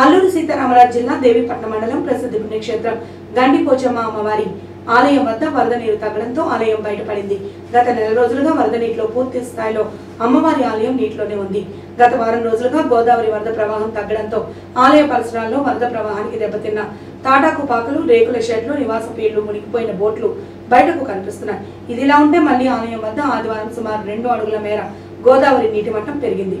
అల్లూరు సీతారామరాజు జిల్లా దేవీపట్నం మండలం ప్రసిద్ధ పుణ్యక్షేత్రం గండిపోచమ్మ అమ్మవారి ఆలయం వద్ద వరద నీరు తగ్గడంతో ఆలయం బయటపడింది. గత నెల రోజులుగా వరద నీటిలో పూర్తి స్థాయిలో అమ్మవారి ఆలయం నీటిలోనే ఉంది. గత వారం రోజులుగా గోదావరి వరద ప్రవాహం తగ్గడంతో ఆలయ పరిసరాల్లో వరద ప్రవాహానికి దెబ్బతిన్న తాటాకు పాకలు రేకుల షెడ్లు నివాస పీళ్ళు మునిగిపోయిన బోట్లు బయటకు కనిపిస్తున్నాయి. ఇదిలా ఉంటే మళ్ళీ ఆలయం వద్ద ఆదివారం సుమారు రెండు అడుగుల మేర గోదావరి నీటి మట్టం పెరిగింది.